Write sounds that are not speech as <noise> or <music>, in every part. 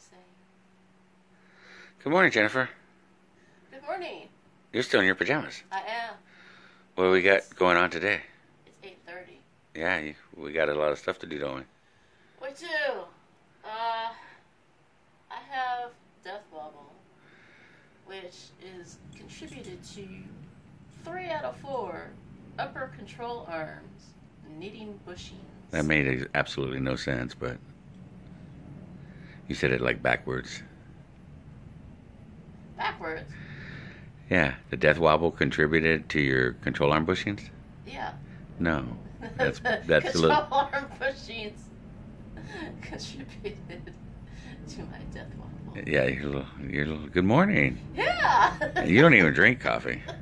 say? Good morning, Jennifer. Good morning. You're still in your pajamas. I am. What do we got going on today? It's eight thirty. Yeah, you, we got a lot of stuff to do, don't we? We do? Uh, I have Death Wobble, which is contributed to three out of four upper control arms knitting bushings. That made absolutely no sense, but you said it like backwards. backwards. Yeah, the death wobble contributed to your control arm bushings? Yeah. No. That's The that's a <laughs> control little. arm bushings <laughs> contributed to my death wobble. Yeah, you're a little, you're a little. Good morning. Yeah. You don't even drink coffee. <laughs>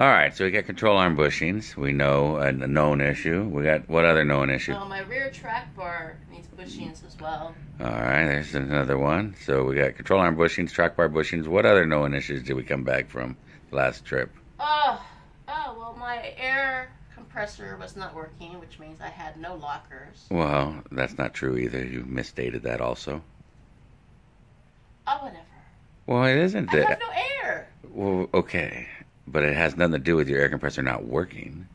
All right, so we got control arm bushings. We know a, a known issue. We got what other known issue? Well, my rear track bar needs bushings as well. All right, there's another one. So we got control arm bushings, track bar bushings. What other known issues did we come back from last trip? Oh, oh, well, my air compressor was not working, which means I had no lockers. Well, that's not true either. You misstated that also. Oh, whatever. Well, it isn't I have no air. Well, okay, but it has nothing to do with your air compressor not working.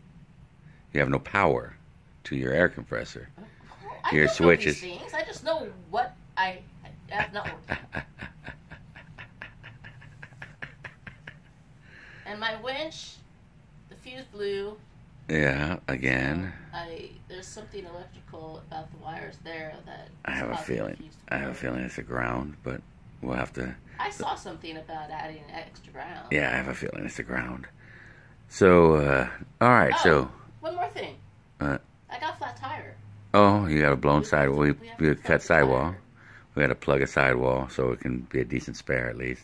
You have no power to your air compressor. Oh, I Your don't know these switches. things. I just know what I have not working. <laughs> And my winch, the fuse blew. yeah, again. I there's something electrical about the wires there that. I have a feeling. I have a feeling it's a ground, but we'll have to. I saw something about adding extra ground. Yeah, I have a feeling it's the ground. So, uh, all right. Oh. So, One more thing. Uh. I got a flat tire. oh, you got a blown sidewall. We, We we to cut sidewall. tire. We got to plug a sidewall so it can be a decent spare at least.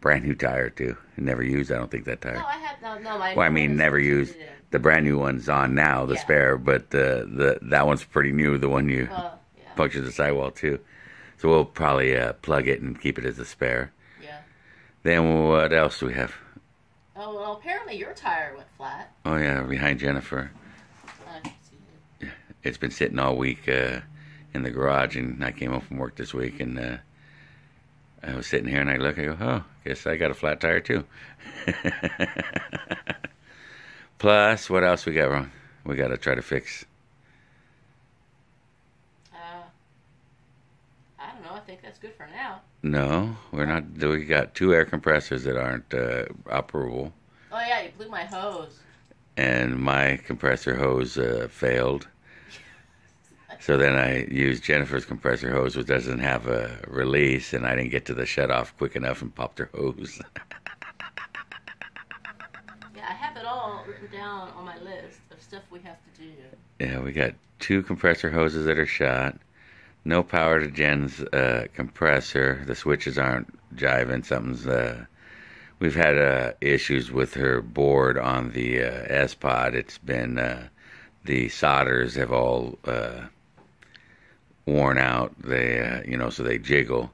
Brand new tire too. Never used. I don't think that tire. No, I had no, no. My Well, I mean, never used. The brand new one's on now, the Yeah. spare, but the the that one's pretty new. The one you Well, yeah, punctured the sidewall too. So we'll probably uh, plug it and keep it as a spare. yeah. Then what else do we have? Oh well, apparently your tire went flat. Oh yeah, behind Jennifer. I see it. It's been sitting all week uh, in the garage, and I came home from work this week, and uh, I was sitting here, and I look, I go, oh, guess I got a flat tire too. <laughs> Plus, what else we got wrong? We got to try to fix. Uh, I don't know. I think that's good for now. No, we're not. We got two air compressors that aren't uh, operable, Oh yeah, you blew my hose. and my compressor hose uh, failed. So then I used Jennifer's compressor hose, which doesn't have a release, and I didn't get to the shut off quick enough and popped her hose. <laughs> Yeah, I have it all written down on my list of stuff we have to do. yeah, we got two compressor hoses that are shot. No power to Jen's uh, compressor. The switches aren't jiving. Something's. Uh, we've had uh, issues with her board on the uh, sPOD. It's been uh, the solders have all uh, worn out. They, uh, you know, so they jiggle,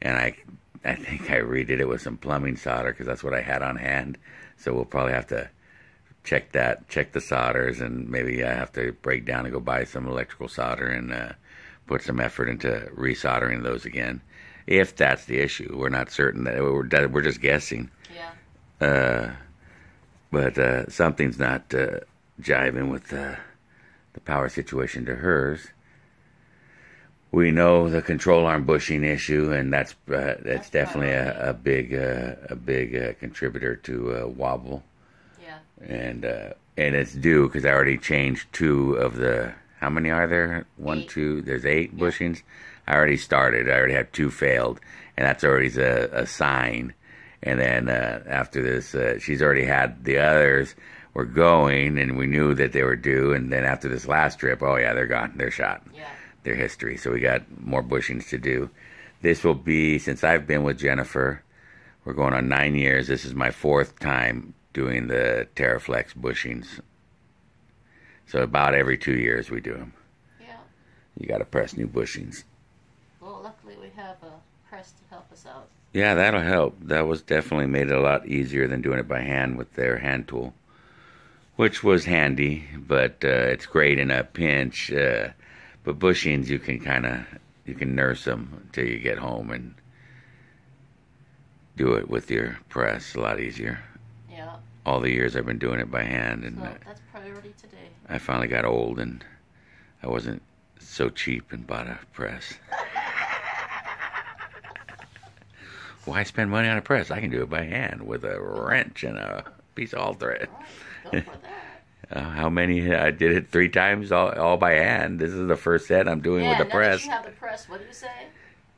and I, I think I redid it with some plumbing solder because that's what I had on hand. So we'll probably have to check that, check the solders, and maybe I have to break down and go buy some electrical solder and uh, put some effort into resoldering those again. If that's the issue, we're not certain that we're that we're just guessing. Yeah. Uh, but uh, something's not uh, jiving with uh, the power situation to hers. We know the control arm bushing issue, and that's uh, that's, That's definitely a, a big uh, a big uh, contributor to uh, wobble, Yeah. and uh, and it's due because I already changed two of the. How many are there? One, Eight. two. There's eight bushings. I already started. I already have two failed, and that's already a, a sign. And then uh, after this, uh, she's already had the others were going, and we knew that they were due. And then after this last trip, oh yeah, they're gone. They're shot. Yeah. Their history. So we got more bushings to do. This will be since I've been with Jennifer. We're going on nine years. This is my fourth time doing the Teraflex bushings. So about every two years we do them. Yeah. You got to press new bushings. Well, luckily we have a press to help us out. Yeah, that'll help. That was definitely made it a lot easier than doing it by hand with their hand tool, which was handy, but uh, it's great in a pinch. Uh, but bushings, you can kind of you can nurse them until you get home and do it with your press. A lot easier. Yeah. All the years I've been doing it by hand, and So that's priority today. I finally got old and I wasn't so cheap and bought a press. <laughs> Why spend money on a press? I can do it by hand with a wrench and a piece of all thread. All right. Go for that. <laughs> Uh, how many? I did it three times, all, all by hand. This is the first set I'm doing yeah, with the press. You have the press. What do you say?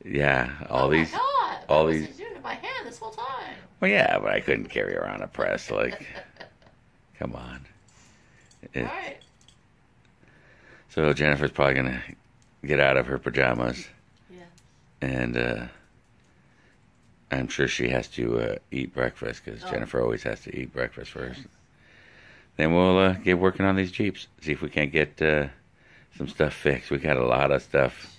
Yeah, all oh these. My God, all these- doing it by hand this whole time. Well, yeah, but I couldn't carry around a press. Like, <laughs> come on. All It- right. so Jennifer's probably gonna get out of her pajamas, Yeah. and uh, I'm sure she has to uh, eat breakfast because Oh. Jennifer always has to eat breakfast first. Then we'll uh, get working on these jeeps. See if we can't get uh, some stuff fixed. We got a lot of stuff.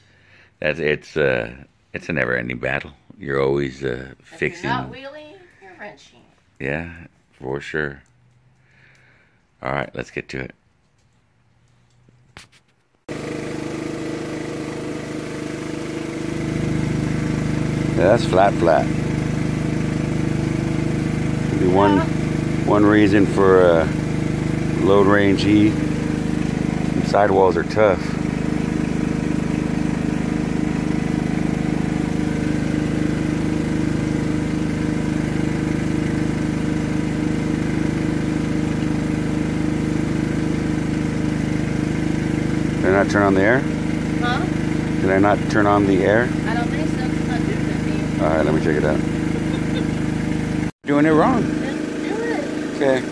That's it's uh, it's a never-ending battle. You're always uh, If fixing. you're not wheeling, you're wrenching. Yeah, for sure. All right, let's get to it. Yeah, that's flat, flat. Could be one one reason for uh, load range E. Sidewalls are tough. Did I not turn on the air? Huh? Did I not turn on the air? I don't think so. It's not doing. All right, let me check it out. Doing it wrong. Just do it. Okay.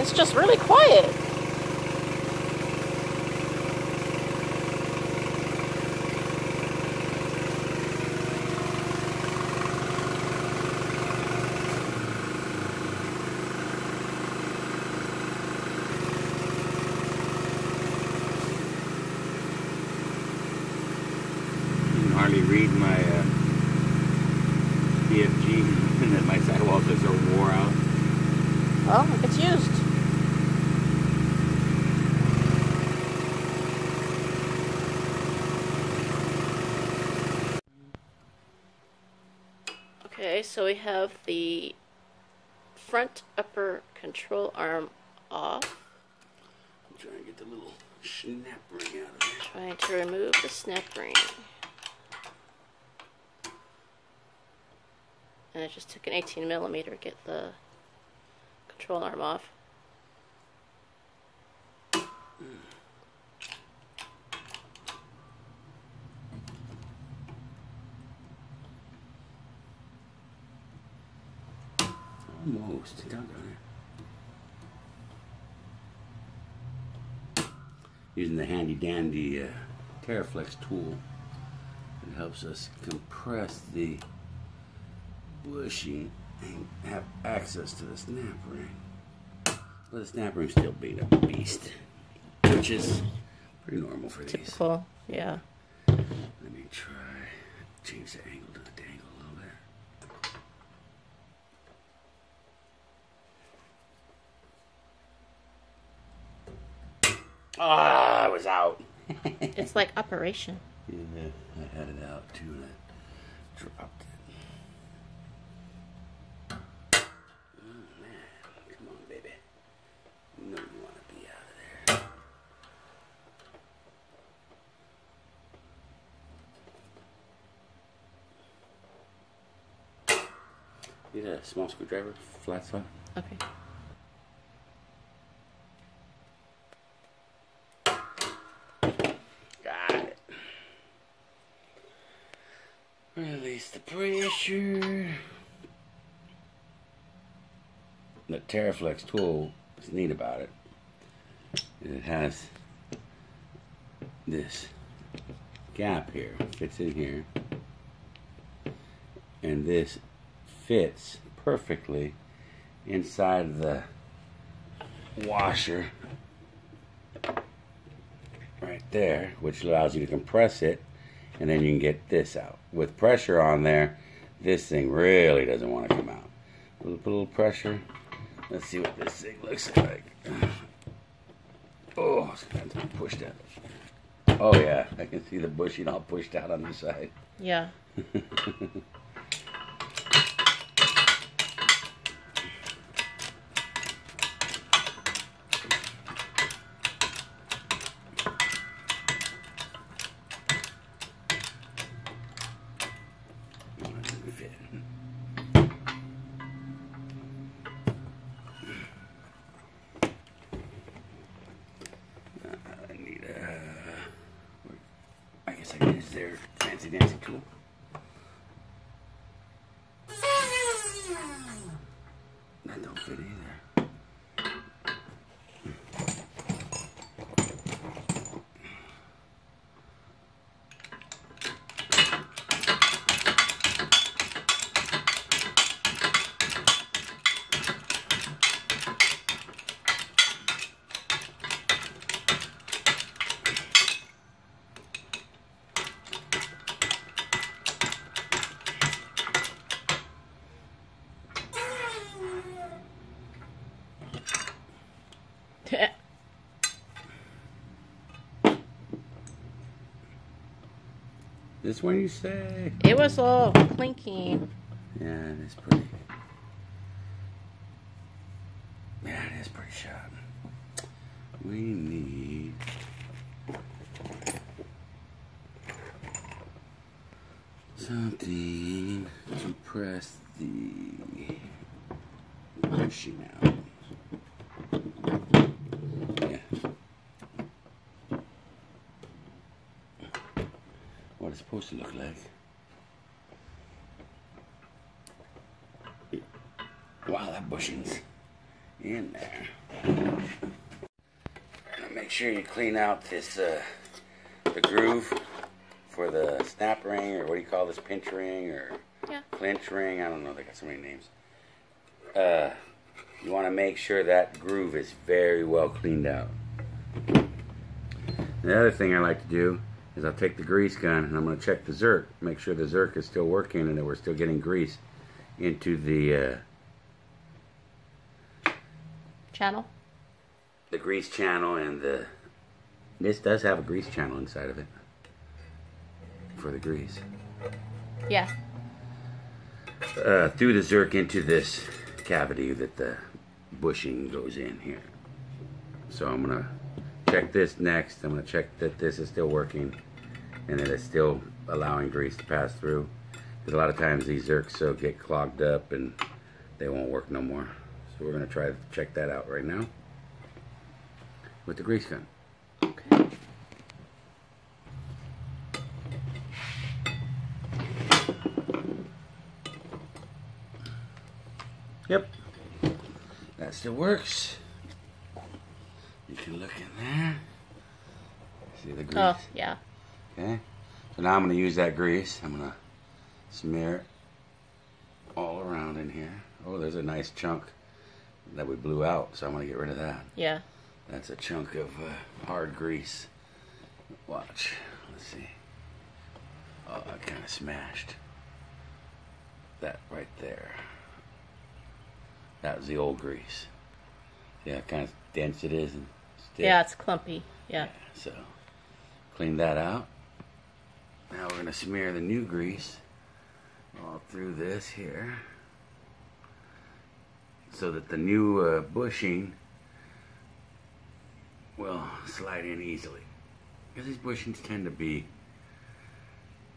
It's just really quiet. You can hardly read my uh, BFG, and that my sidewalls are so wore out. Well, it's used. Okay, so we have the front upper control arm off. I'm trying to get the little snap ring out of there. Trying to remove the snap ring. And it just took an 18 millimeter to get the control arm off. Almost. Using the handy dandy uh, Teraflex tool, it helps us compress the bushing have access to the snap ring. But the snap ring still being a beast, which is pretty normal for these. Typical, yeah. Let me try change the angle to the dangle a little bit. Ah, I was out. It's like operation. <laughs> Yeah, I had it out too, and I dropped it. Oh man, come on, baby. You know you want to be out of there. Need a small screwdriver, flat saw. Okay. Got it. Release the pressure. The Teraflex tool is neat about it. It has this gap here, fits in here, and this fits perfectly inside the washer right there, which allows you to compress it, and then you can get this out. With pressure on there, this thing really doesn't want to come out. Put a little pressure. Let's see what this thing looks like. Oh, it's got to push that. Oh yeah, I can see the bushing all pushed out on the side. Yeah. <laughs> Doesn't fit. Uh, I need a. I guess I can use their fancy dancy tool. That don't fit either. This one you say? It was all clinking. Yeah, it is pretty. Yeah, it is pretty sharp. We need. Something to press the machine out. Yeah. What it's supposed to look like. Wow, that bushing's in there. Now make sure you clean out this uh, the groove for the snap ring, or what do you call this, pinch ring, or Yeah. clinch ring? I don't know. They got so many names. Uh, you want to make sure that groove is very well cleaned out. The other thing I like to do is I'll take the grease gun and I'm going to check the zerk, make sure the zerk is still working and that we're still getting grease into the uh, Channel. the grease channel and the this does have a grease channel inside of it for the grease Yeah. uh, through the zerk into this cavity that the bushing goes in here so I'm gonna check this next I'm gonna check that this is still working and it's still allowing grease to pass through because a lot of times these zerks will get clogged up and they won't work no more so we're gonna try to check that out right now with the grease gun Okay. Yep. That still works. You can look in there. See the grease? Oh, yeah. Okay. So now I'm going to use that grease. I'm going to smear it all around in here. Oh, there's a nice chunk that we blew out, so I'm going to get rid of that. Yeah. That's a chunk of uh, hard grease. Watch. Let's see. Oh, I kind of smashed that right there. That was the old grease. How kind of dense it is and stiff? Yeah, it's clumpy. Yeah. So, clean that out. Now we're going to smear the new grease all through this here so that the new uh, bushing will slide in easily. Because these bushings tend to be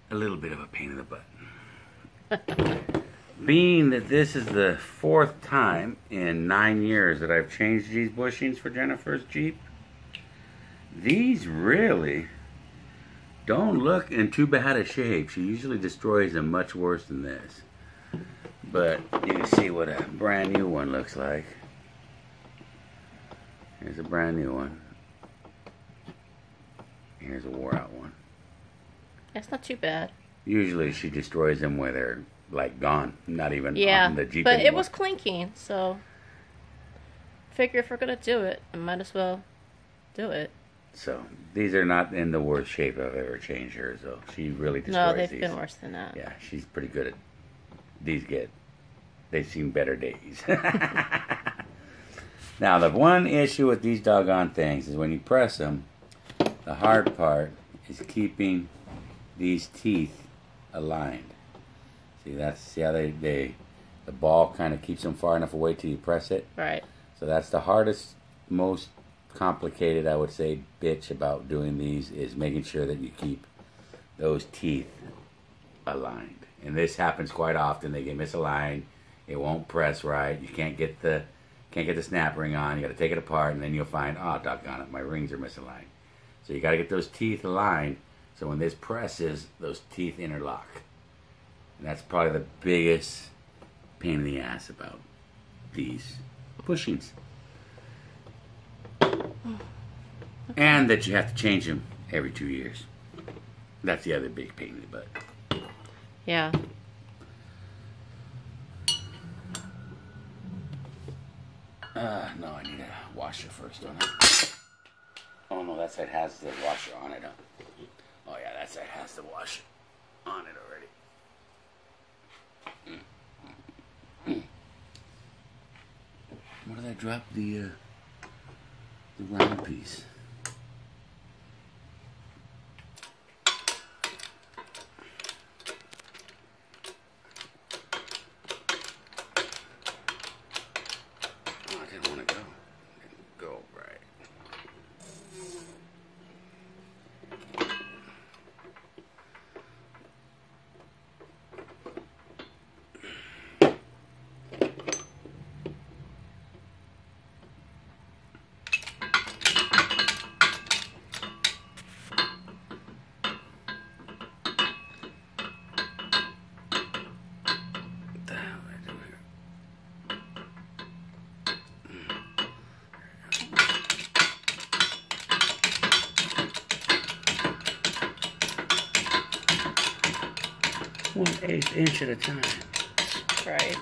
a little bit of a pain in the butt. <laughs> Being that this is the fourth time in nine years that I've changed these bushings for Jennifer's Jeep, these really don't look in too bad a shape. She usually destroys them much worse than this. But you can see what a brand new one looks like. Here's a brand new one. Here's a wore out one. That's not too bad. Usually she destroys them where they're like gone, not even Yeah. on the Jeep but it was clinking, so figure if we're gonna do it, I might as well do it. So these are not in the worst shape I've ever changed hers though. She really destroys No, they've these. been worse than that. Yeah, she's pretty good at these get they've seen better days. <laughs> now the one issue with these doggone things is when you press them, the hard part is keeping these teeth aligned. See that's see how they, they the ball kind of keeps them far enough away till you press it. Right. So that's the hardest, most complicated, I would say, bitch about doing these is making sure that you keep those teeth aligned. And this happens quite often. They get misaligned. It won't press right. You can't get the can't get the snap ring on. You got to take it apart, and then you'll find, oh, doggone it, my rings are misaligned. So you got to get those teeth aligned. So when this presses, those teeth interlock. And that's probably the biggest pain in the ass about these bushings. And that you have to change them every two years. That's the other big pain in the butt. Yeah. Uh, no, I need a washer first, don't I? Oh no, that side has the washer on it. Huh? Oh yeah, that side has the washer on it already. Mm. Mm. What did I drop the uh, round piece? Oh, I didn't want to go. Didn't go right. What the hell did I do here? One eighth inch at a time. Right.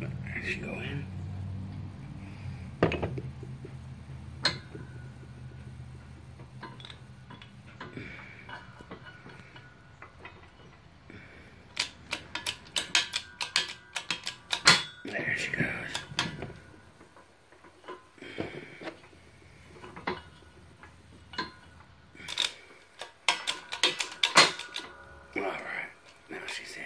There she go in. There she goes. All right, now she's in.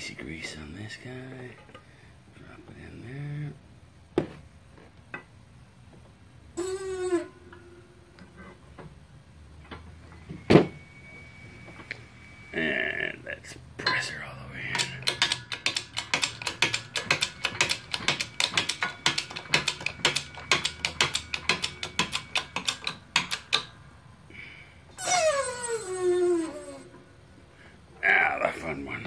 Greasy grease on this guy. Drop it in there. And let's press her all the way in. Ah, the fun one.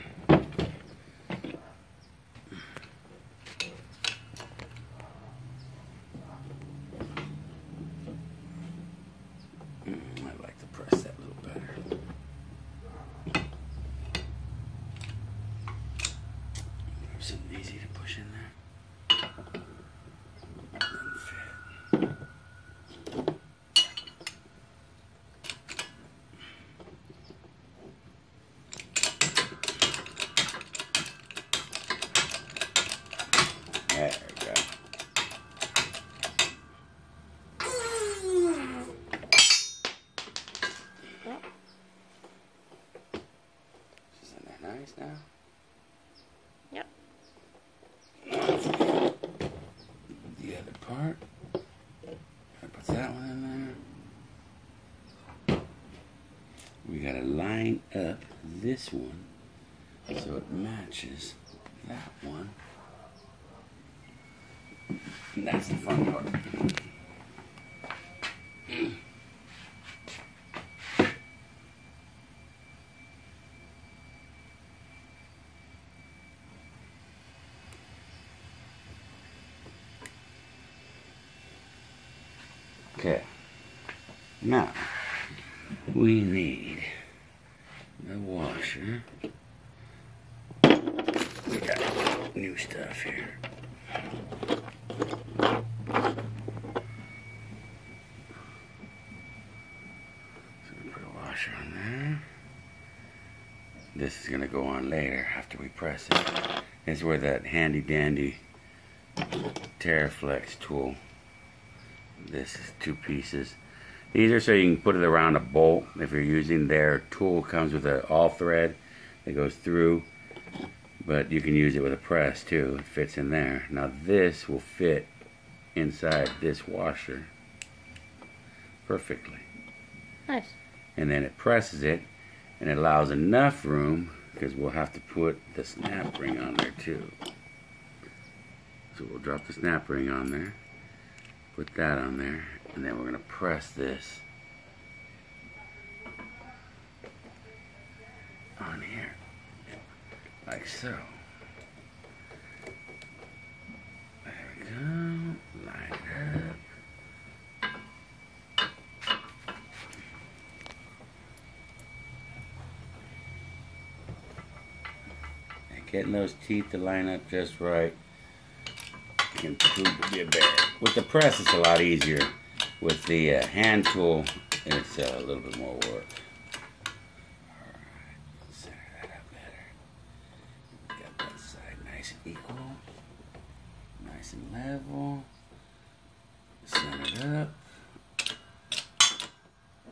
Mm, I'd like to press that a little better. Something easy to push in there. Doesn't fit. There we go. Yep. Isn't that nice now? Yep. The other part. I put that one in there. We gotta line up this one so it matches that one. And that's the fun part. Okay. Now, we need the washer. We got new stuff here. So we put a washer on there. This is gonna go on later after we press it. This is where that handy dandy Teraflex tool. This is two pieces. These are so you can put it around a bolt. If you're using their tool comes with an all thread that goes through but you can use it with a press too. It fits in there. Now this will fit inside this washer perfectly. Nice. and then it presses it and it allows enough room because we'll have to put the snap ring on there too. So we'll drop the snap ring on there put that on there and then we're going to press this on here like so there we go line it up and getting those teeth to line up just right can prove to be a bear. With the press, it's a lot easier. With the uh, hand tool, it's uh, a little bit more work. Equal. Nice and level. Center it up.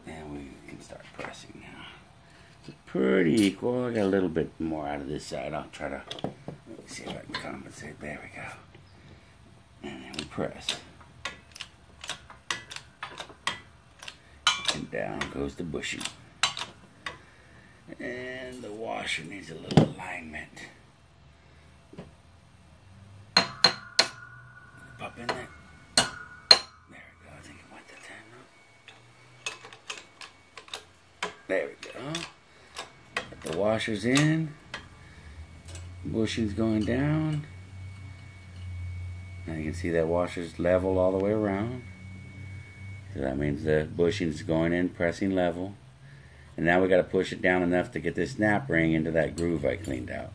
And we can start pressing now. It's pretty equal. I got a little bit more out of this side. I'll try to see if I can compensate. There we go. And then we press. And down goes the bushing. And the washer needs a little alignment. Pop in there. There we go. I think it went the 10 There we go. Put the washers in. Bushing's going down. Now you can see that washer's level all the way around. So that means the bushing is going in, pressing level. And now we got to push it down enough to get this snap ring into that groove I cleaned out.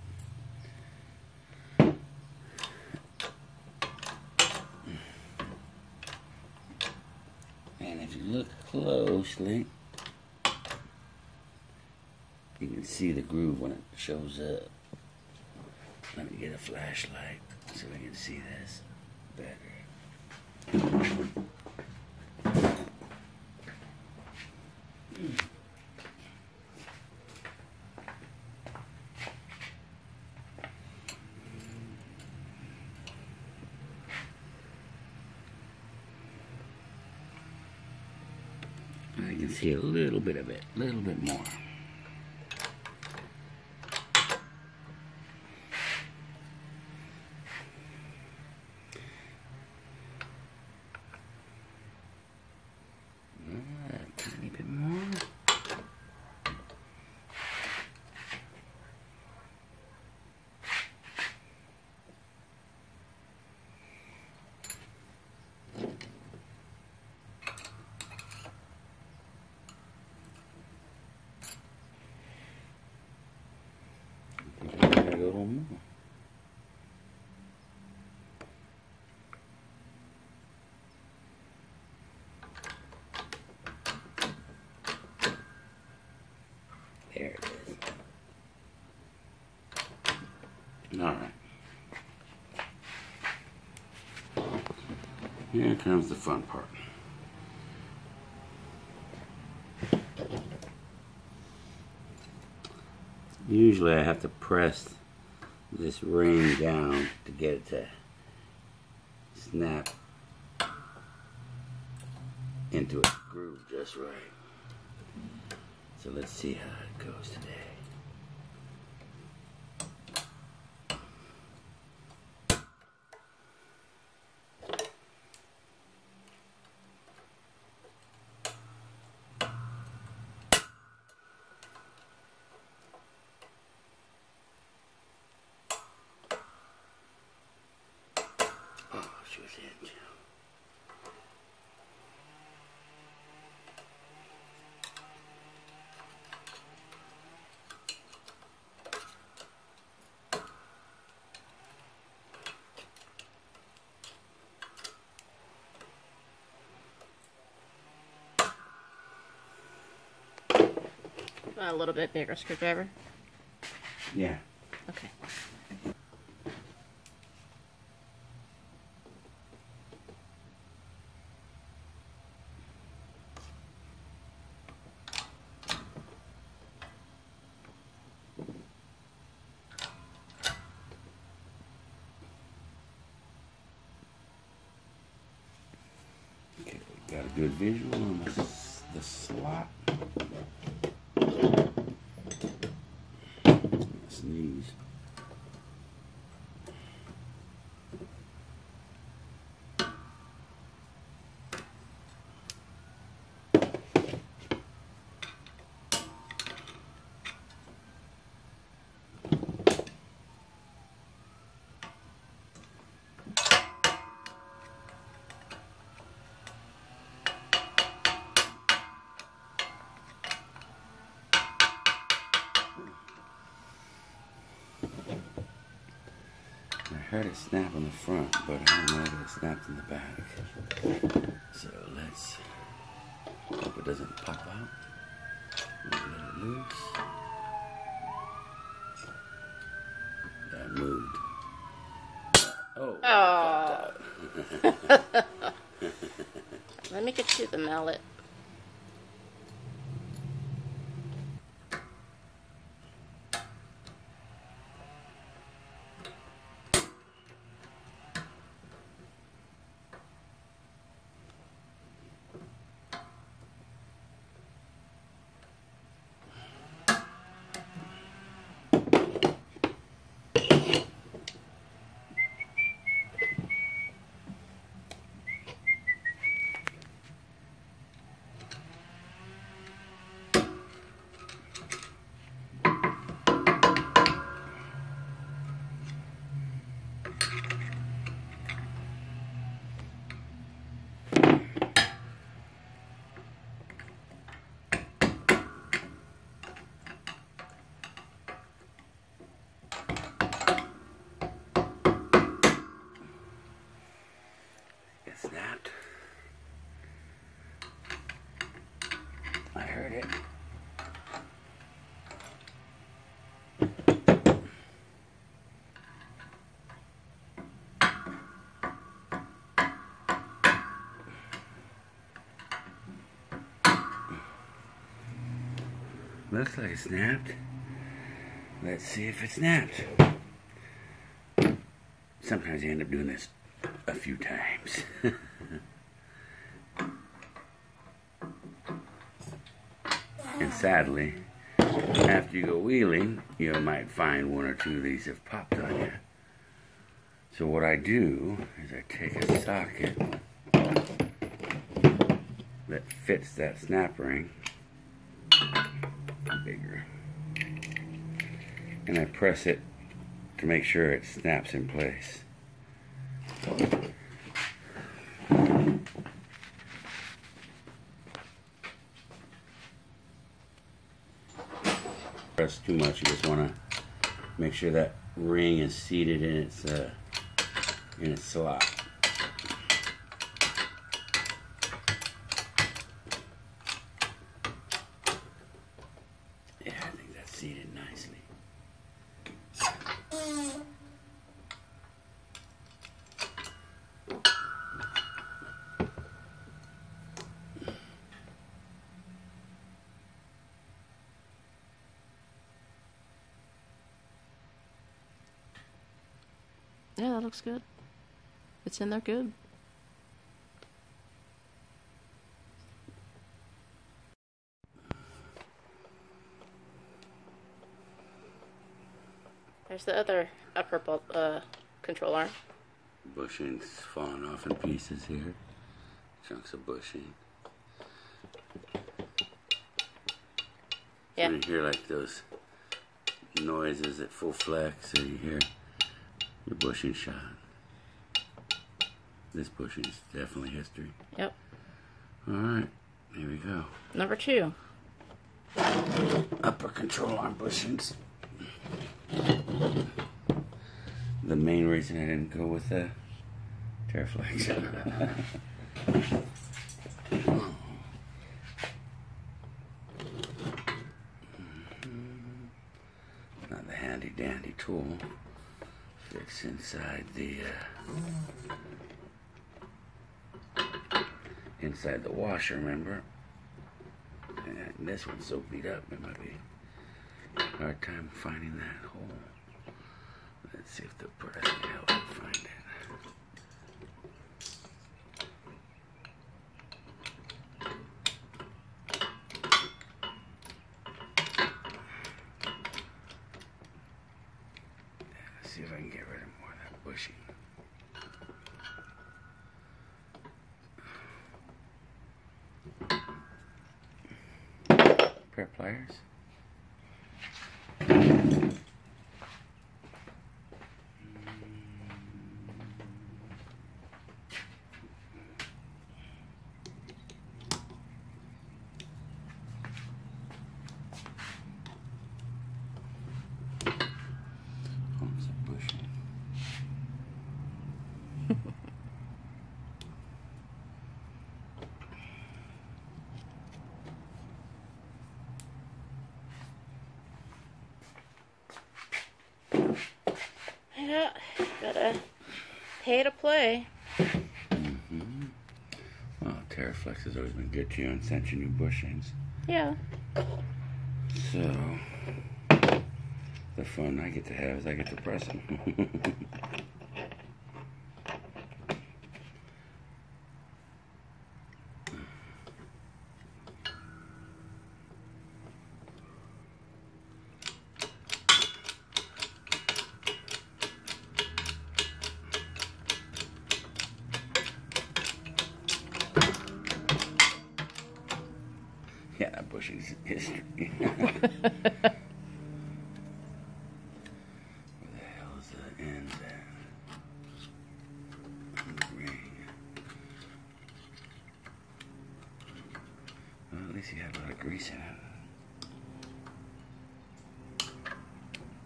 And if you look closely, you can see the groove when it shows up. Let me get a flashlight so we can see this better. I can see a little bit of it, a little bit more. A tiny bit more. I think I gotta go a little more. There it is. All right. Here comes the fun part. Usually I have to press this ring down to get it to snap into a groove just right. So let's see how it goes today. A little bit bigger screwdriver. Yeah. Visual on the, s- the slot. Sneeze. I heard it snap in the front, but I don't know if it snapped in the back. So let's hope it doesn't pop out. Let it loose. That moved. Oh. Oh. <laughs> Let me get you the mallet. It snapped. I heard it. Looks like it snapped. Let's see if it snapped. Sometimes you end up doing this a few times. <laughs> and sadly, after you go wheeling, you might find one or two of these have popped on you. So what I do is I take a socket that fits that snap ring, bigger, and I press it to make sure it snaps in place. Press too much, you just want to make sure that ring is seated in its uh, in its slot. Yeah, I think that's seated nicely. Yeah, that looks good. It's good. There's the other upper bul- uh, control arm. Bushing's falling off in pieces here. Chunks of bushing. Yeah. So you hear like those noises at full flex, so you hear your bushing shot. This bushing is definitely history. Yep. All right, here we go. Number two. Upper control arm bushings. The main reason I didn't go with the Teraflex. <laughs> Not the handy dandy tool fits inside the uh, inside the washer. Remember? And this one's so beat up, it might be a hard time finding that hole. Let's see if the press can help me find it. Let's see if I can get rid of more of that bushing. Pair of pliers. Homes of bushing. Yeah, gotta pay to play. Mm-hmm. Well, Teraflex has always been good to you and sent you new bushings. Yeah. So, the fun I get to have is I get to press them. <laughs> yeah, history. <laughs> Where the hell is the end at? On the ring. Well, at least you had a lot of grease in it.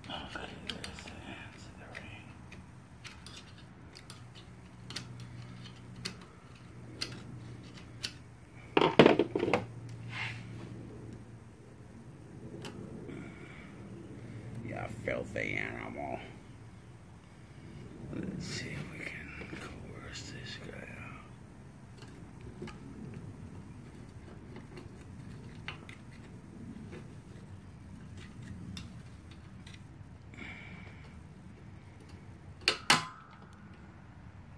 Okay, there's the ends of the ring. You filthy animal. Let's see if we can coerce this guy out.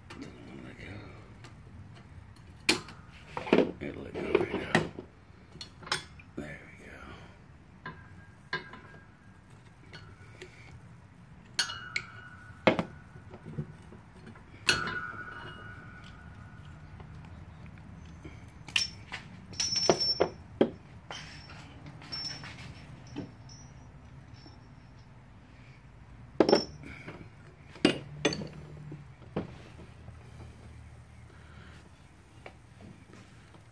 Doesn't want to let go. It'll let go right now. There we go.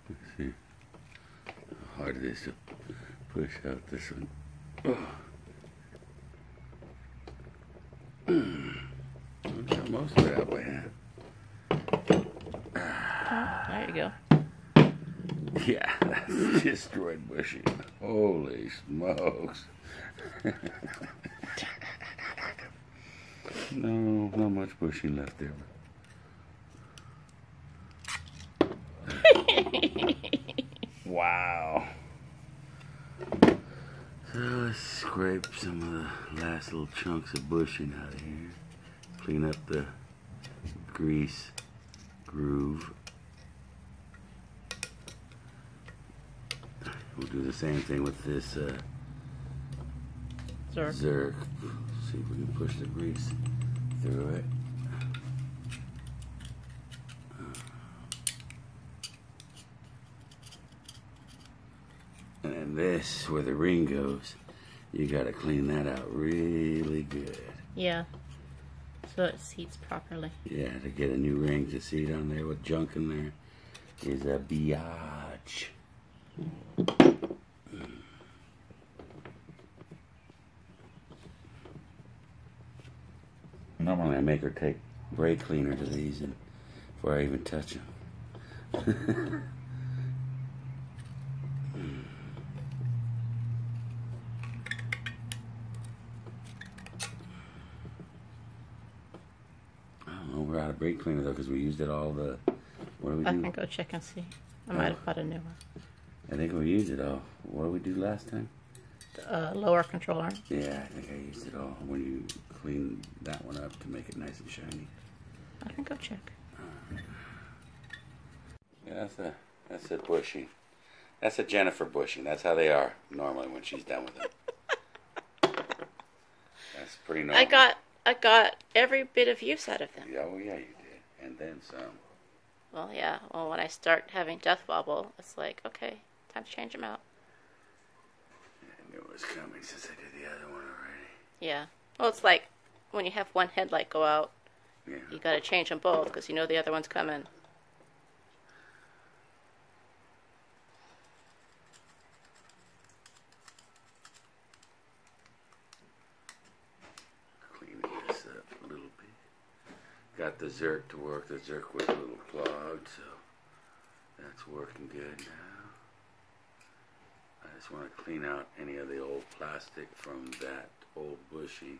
Let's see how hard it is to push out this one. I got most of it out by hand. There you go. Yeah, that's <laughs> destroyed bushing. Holy smokes. <laughs> no, not much bushing left there. wow. So let's scrape some of the last little chunks of bushing out of here. Clean up the grease groove. We'll do the same thing with this uh, Sir. Zerk. See if we can push the grease through it. And then this, where the ring goes, you gotta clean that out really good. Yeah. So it seats properly. Yeah, to get a new ring to seat on there with junk in there is a biatch. Mm. Normally, I make her take brake cleaner to these and before I even touch them. <laughs> brought a brake cleaner though, because we used it all the. What do we I do? can go check and see. I might have bought a new one. I think we used it all. What did we do last time? Uh, lower control arm. Yeah, I think I used it all when you cleaned that one up to make it nice and shiny. I can go check. Yeah, that's a that's a bushing. That's a Jennifer bushing. That's how they are normally when she's done with it. <laughs> That's pretty normal. I got I got every bit of use out of them. Yeah, well, yeah, you did, and then some. Well, yeah. Well, when I start having death wobble, it's like, okay, time to change them out. I knew it was coming since I did the other one already. Yeah. Well, it's like when you have one headlight go out, Yeah. you got to change them both because you know the other one's coming. Cleaning this up a little bit. Got the Zerk to work. The Zerk was a little clogged, so that's working good now. I just want to clean out any of the old plastic from that old bushy.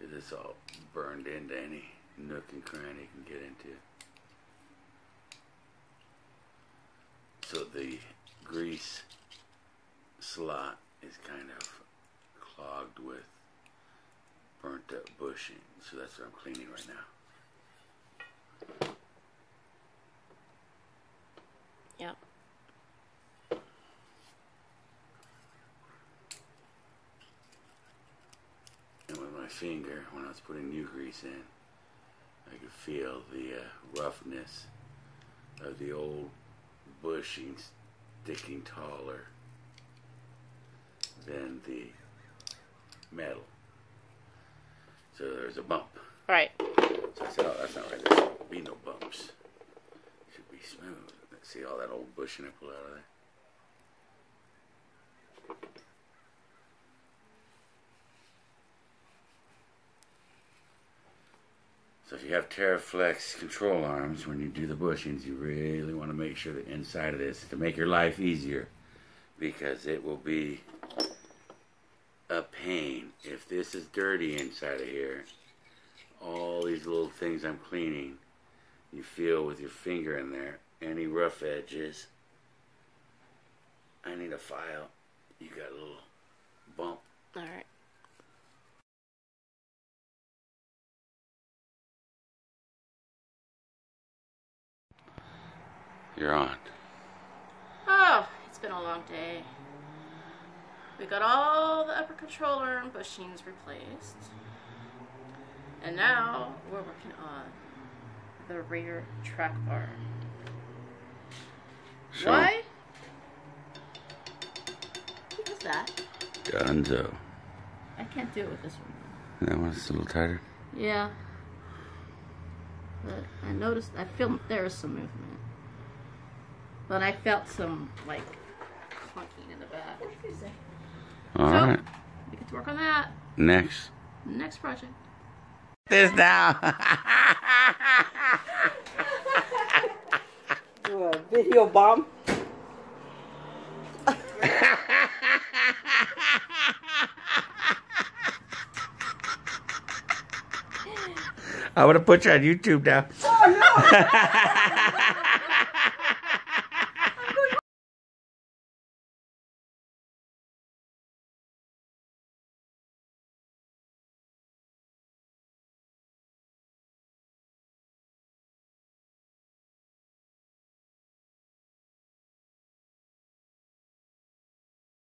It's all burned into any nook and cranny you can get into. So the grease slot is kind of clogged with burnt up bushing. So that's what I'm cleaning right now. Yep. And with my finger, when I was putting new grease in, I could feel the uh, roughness of the old bushing sticking taller than the metal. So there's a bump. Right. So I said, oh, that's not right. There should be no bumps. It should be smooth. Let's see all that old bushing I pulled out of there. So if you have Teraflex control arms, when you do the bushings, you really want to make sure the inside of this to make your life easier, because it will be a pain if this is dirty inside of here. All these little things I'm cleaning, you feel with your finger in there, any rough edges. I need a file. You got a little bump. All right. You're on. Oh, it's been a long day. We got all the upper control arm bushings replaced. And now we're working on the rear track bar. So, Why? What's that? Gonzo. I can't do it with this one. That one's a little tighter. Yeah. But I noticed, I feel there is some movement. But I felt some, like, clunking in the back. All So- right. We get to work on that. Next. Next project. This now. Do <laughs> a video bomb. I want to put you on YouTube now. Oh, <laughs>